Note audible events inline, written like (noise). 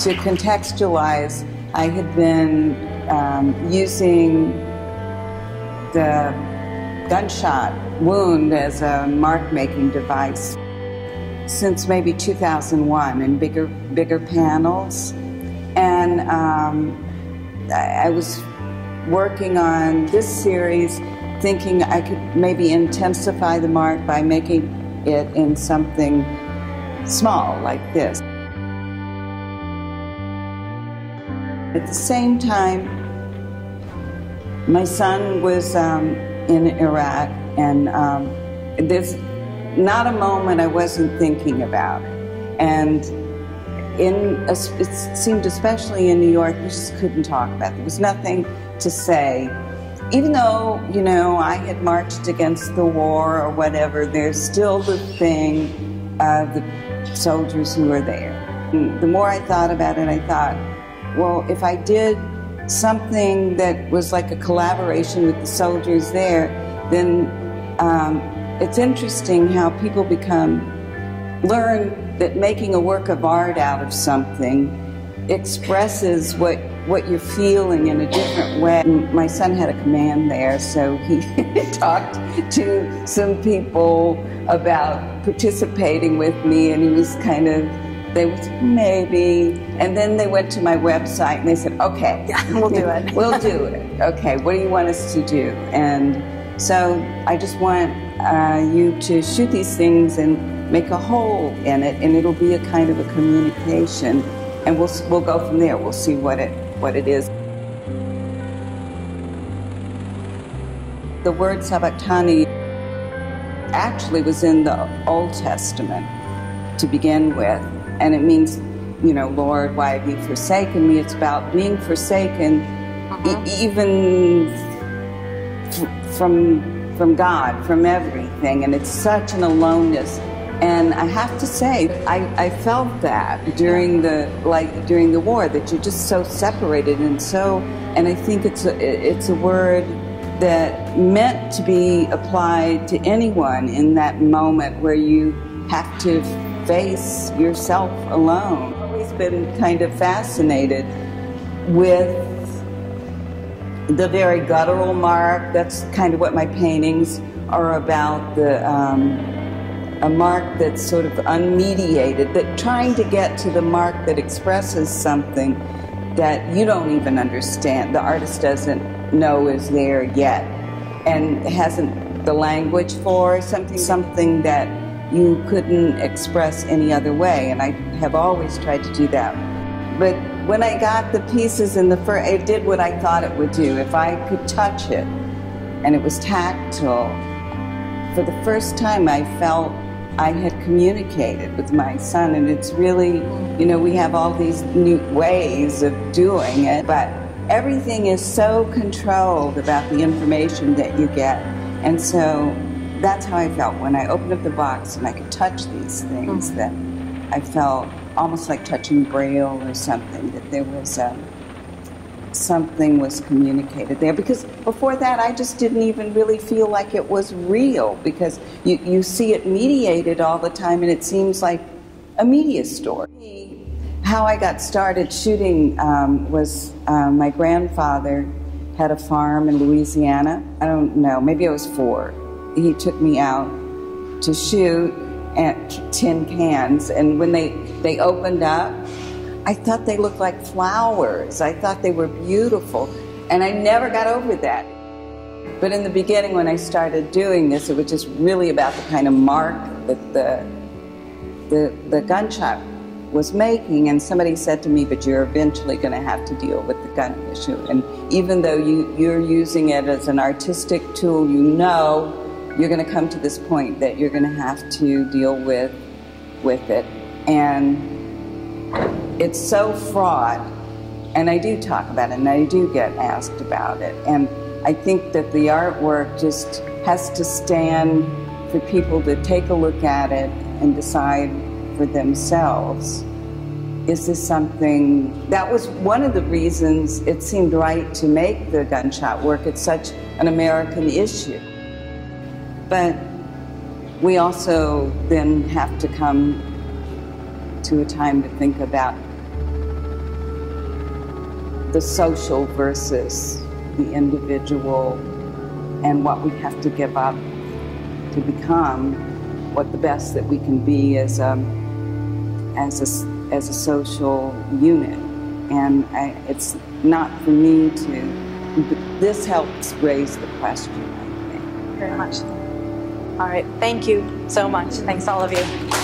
to contextualize, I had been um, using the gunshot wound as a mark making device since maybe 2001 in bigger, bigger panels. And um, I, I was working on this series thinking I could maybe intensify the mark by making it in something small like this. At the same time, my son was um, in Iraq, and um, there's not a moment I wasn't thinking about it. And in it seemed especially in New York, we just couldn't talk about it. There was nothing to say. Even though, you know, I had marched against the war or whatever, there's still the thing of the soldiers who were there. And the more I thought about it, I thought, well, if I did something that was like a collaboration with the soldiers there, then um, it's interesting how people become, learn that making a work of art out of something expresses what what you're feeling in a different way. My son had a command there, so he (laughs) talked to some people about participating with me, and he was kind of they would maybe, and then they went to my website and they said, okay, (laughs) yeah, we'll do it. we'll do it. Okay, what do you want us to do? And so I just want uh, you to shoot these things and make a hole in it, and it'll be a kind of a communication, and we'll we'll go from there. We'll see what it what it is. The word sabachthani actually was in the Old Testament to begin with and it means, you know, Lord, why have you forsaken me? It's about being forsaken, uh-huh. e- even f- from from God, from everything, and it's such an aloneness. And I have to say, I, I felt that during the like during the war that you're just so separated and so. And I think it's a it's a word that meant to be applied to anyone in that moment where you have to face yourself alone. I've always been kind of fascinated with the very guttural mark. That's kind of what my paintings are about. The um, a mark that's sort of unmediated, that trying to get to the mark that expresses something that you don't even understand. The artist doesn't know is there yet, and hasn't the language for something. Something that you couldn't express any other way. And I have always tried to do that. But when I got the pieces in the fur, it did what I thought it would do. If I could touch it and it was tactile, for the first time I felt I had communicated with my son. And it's really, you know, we have all these new ways of doing it, but everything is so controlled about the information that you get. And so that's how I felt when I opened up the box and I could touch these things. Mm-hmm. That I felt almost like touching Braille or something. That there was a, um, something was communicated there. Because before that, I just didn't even really feel like it was real. Because you you see it mediated all the time, and it seems like a media story. How I got started shooting um, was uh, my grandfather had a farm in Louisiana. I don't know, maybe I was four he took me out to shoot at tin cans. And when they they opened up i thought they looked like flowers. I thought they were beautiful. And i never got over that. But in the beginning when i started doing this it was just really about the kind of mark that the the, the gunshot was making. And somebody said to me but you're eventually going to have to deal with the gun issue. And even though you, you're using it as an artistic tool you know you're going to come to this point that you're going to have to deal with with it. And it's so fraught and I do talk about it and I do get asked about it. And I think that the artwork just has to stand for people to take a look at it and decide for themselves. Is this something that was one of the reasons it seemed right to make the gunshot work. It's such an American issue but we also then have to come to a time to think about the social versus the individual and what we have to give up to become what the best that we can be as a as a as a social unit. And I, it's not for me to this helps raise the question I think. Very much all right thank you so much. Thanks all of you